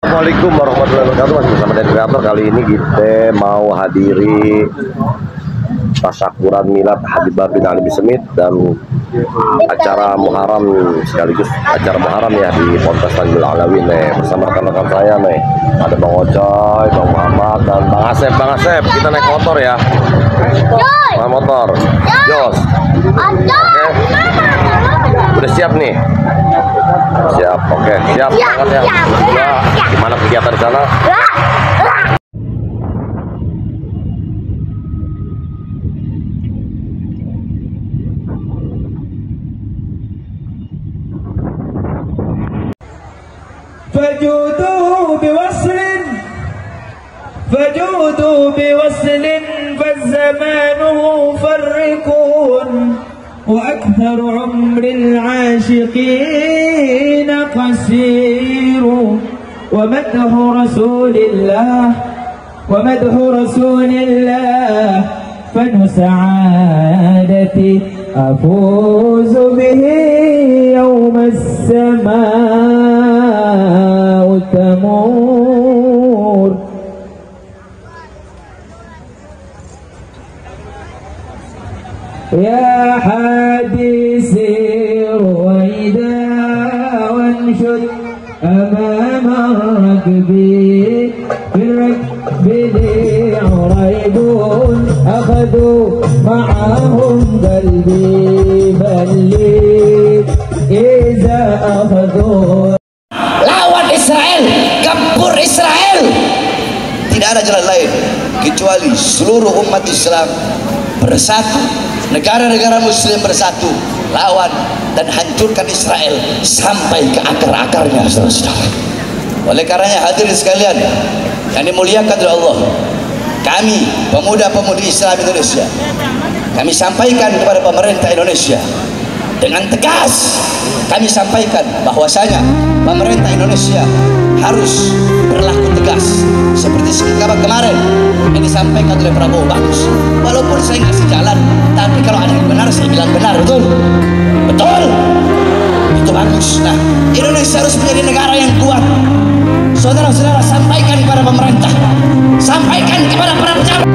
Assalamualaikum warahmatullahi wabarakatuh. Masih bersama dari kreator Kali ini kita mau hadiri Tasakuran Milad Habib bin Ali Smith Dan acara Muharram Sekaligus acara Muharram ya Di Ponpes Tanjul Alawi nih. Bersama rekan-rekan saya nih. Ada Bang Ocoy, Bang Muhammad Dan Bang Asep. Bang Asep kita naik motor ya. Naik motor. Jos. Oke. Udah siap nih Siap, oke, siap, Siap, berangkat ya. siap, Ya, siap. gimana kegiatan di sana? فجودوا بوصل فجودوا بوصل فالزمان مفرقون وأكثر عمر العاشقين قصير. ومدح رسول الله ومدح رسول الله فن سعادتي أفوز به يوم السماء تمور. يا حادي سير وإذا وانشد أمام الركب في الركب ذي عريبون أخذوا معهم قلبي بل لي إذا أخذوا lawan Israel, gempur Israel. Tidak ada jalan lain kecuali seluruh umat Islam bersatu, negara-negara Muslim bersatu, lawan dan hancurkan Israel sampai ke akar-akarnya, saudara-saudara. Oleh karenanya hadirin sekalian yang dimuliakan oleh Allah, kami pemuda-pemudi Islam Indonesia, kami sampaikan kepada pemerintah Indonesia dengan tegas kami sampaikan bahwasanya pemerintah Indonesia harus berlaku tegas seperti sekarang kemarin yang disampaikan oleh Prabowo. Bagus. Walaupun saya ngasih jalan tapi kalau ada yang benar saya bilang benar. Betul. Betul. Itu bagus. Nah Indonesia harus menjadi negara yang kuat. Saudara-saudara sampaikan kepada pemerintah. Sampaikan kepada para pejabat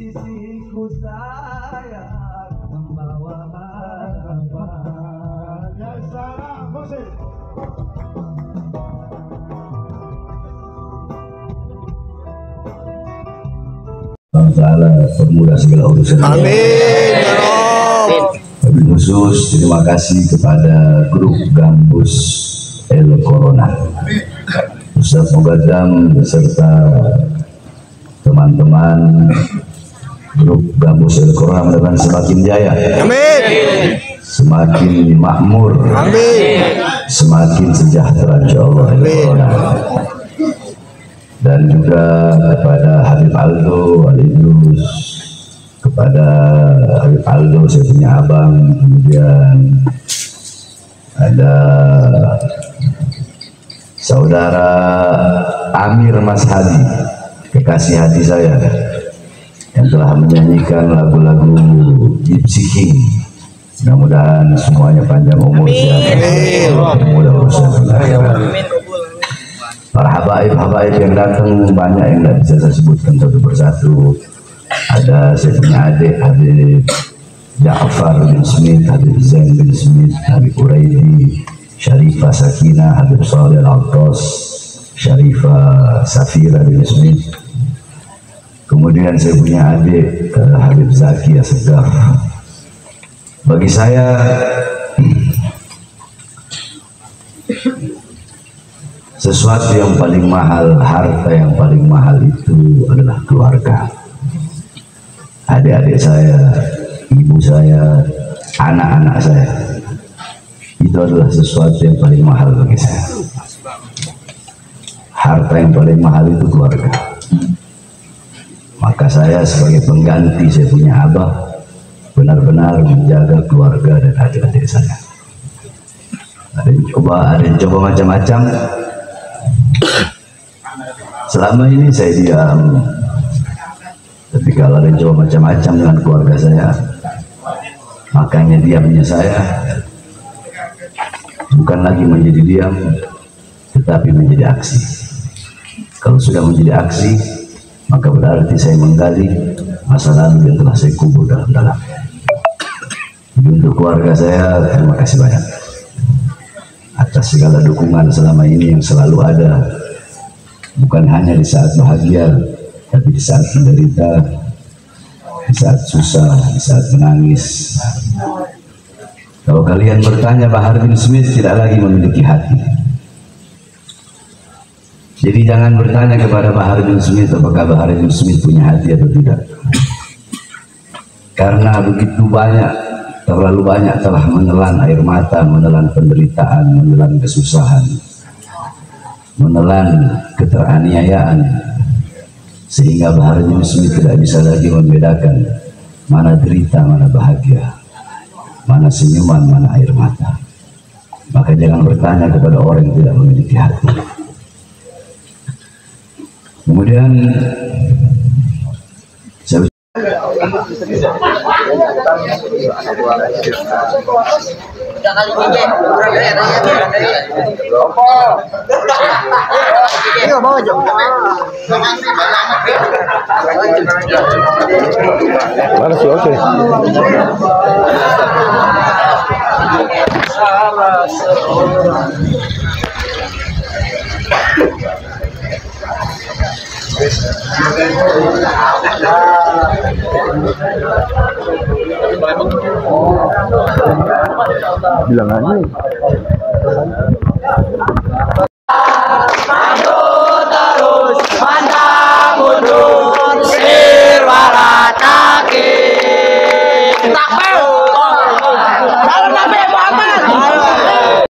sisiku sayang membawa harapan Ya salam musik Ta'ala permudah segala urusan. Amin Lebih khusus terima kasih kepada grup Gambus El Corona. Ustaz Mugaddam beserta teman-teman grup Gambus El Corona mudah semakin jaya. Amin. Semakin makmur. Amin. Semakin sejahtera insyaAllah Corona dan juga kepada Habib Aldo, Ali Idrus, kepada Habib Aldo saya punya abang, kemudian ada saudara Amir Mas Hadi, kekasih hati saya yang telah menyanyikan lagu-lagu Gypsy King. Mudah-mudahan semuanya panjang umur sehat. Mudah urusan para habaib-habaib yang datang banyak yang tidak bisa saya sebutkan satu persatu. Ada saya punya adik Habib Ja'far bin Smith Habib Zain bin Smith Habib Uraidi Syarifah Sakina Habib Salih Al-Altos Syarifah Safira bin Smith. Kemudian saya punya adik uh, Habib Zaki Asegaf bagi saya sesuatu yang paling mahal, harta yang paling mahal itu adalah keluarga. Adik-adik saya, ibu saya, anak-anak saya. Itu adalah sesuatu yang paling mahal bagi saya. Harta yang paling mahal itu keluarga. Maka saya sebagai pengganti saya punya abah benar-benar menjaga keluarga dan adik-adik saya. Ada yang coba, ada yang coba macam-macam, Selama ini saya diam. Tapi kalau ada yang macam-macam dengan keluarga saya, makanya diamnya saya bukan lagi menjadi diam, tetapi menjadi aksi. Kalau sudah menjadi aksi, maka berarti saya menggali masa lalu yang telah saya kubur dalam-dalam. Untuk keluarga saya, terima kasih banyak atas segala dukungan selama ini yang selalu ada bukan hanya di saat bahagia tapi di saat menderita di saat susah di saat menangis. Kalau kalian bertanya Bahar bin Smith tidak lagi memiliki hati. Jadi jangan bertanya kepada Bahar bin Smith apakah Bahar bin Smith punya hati atau tidak. Karena begitu banyak terlalu banyak telah menelan air mata, menelan penderitaan, menelan kesusahan, menelan keteraniayaan, sehingga Bahar Yusmi tidak bisa lagi membedakan mana derita, mana bahagia, mana senyuman, mana air mata. Maka jangan bertanya kepada orang yang tidak memiliki hati. Kemudian saya udah kali ini Iya, bawa aja. Mana sih oke? Thank you. bilang aja. Maju terus pantang mundur sirwara kaki takbir.